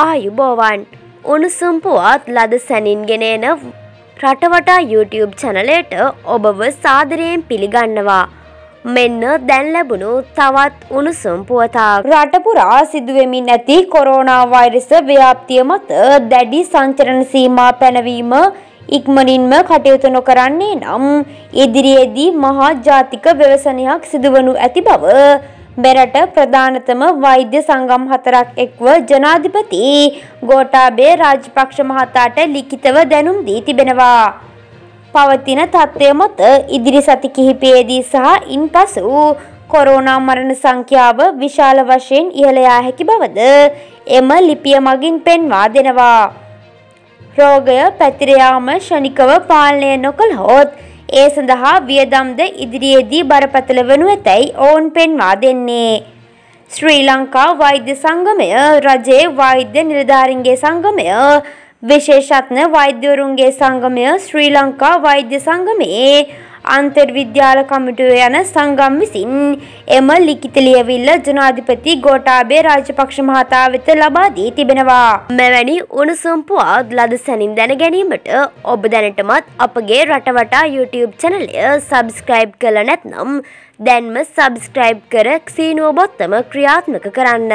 ආයුබෝවන් උණුසුම් පුවත් ලද සැනින්ගෙන එන රටවටා YouTube චනලයට ඔබව සාදරයෙන් පිළිගන්නවා. මෙන්න දැන් ලැබුණු තවත් උණුසුම් පුවතාක්. රටපුරා සිදුවෙමින් ඇති කොරෝනා වෛරස ව්‍යාප්තිය මත දැඩි සංචරණ සීමා පැනවීම ඉක්මනින්ම කටයුතු නොකරන්නේ නම් ඉදිරියේදී මහා ජාතික ව්‍යවසනයක් සිදුවනු ඇති බව මෙරට ප්‍රධානතම වෛද්‍ය සංගම් හතරක් එක්ව ජනාධිපති ගෝඨාභය රාජපක්ෂ මහතාට ලිඛිතව දැනුම් දී තිබෙනවා. පවතින තත්ත්වය මත ඉදිරි සති කිහිපයේදී සහ ඉන්පසු කොරෝනා මරණ සංඛ්‍යාව විශාල වශයෙන් ඉහළ යා හැකි බවද එම ලිපිය මගින් පෙන්වා දෙනවා. රෝගය පැතිර යාම ෂණිකව පාලනය නොකළහොත් ඒ සඳහා වියදම්ද ඉදිරියේදී බරපතල වනු ඇතැයි ඔවුන් පෙන්වා දෙන්නේ. ශ්‍රී ලංකා වෛද්‍ය සංගමය රජයේ වෛද්‍ය නිලධාරීන්ගේ සංගමය විශේෂඥ වෛද්‍යවරුන්ගේ සංගමය ශ්‍රී ලංකා වෛද්‍ය සංගමයේ අන්තර්විද්‍යාල කමිටුව යන සංගම් විසින් එම ලිඛිත ලියවිල්ල ජනාධිපති ගෝඨාභය රාජපක්ෂ මහතා වෙත ලබා දී තිබෙනවා. මෙවැනි උණුසුම් පුවත් ලද සැනින් දැන ගැනීමට ඔබ දැනටමත් අපගේ රටවටා YouTube චැනලය සබස්ක්‍රයිබ් කළ නැත්නම් දැන්ම සබස්ක්‍රයිබ් කර ක්සීනුව බොත්තම ක්‍රියාත්මක කරන්න.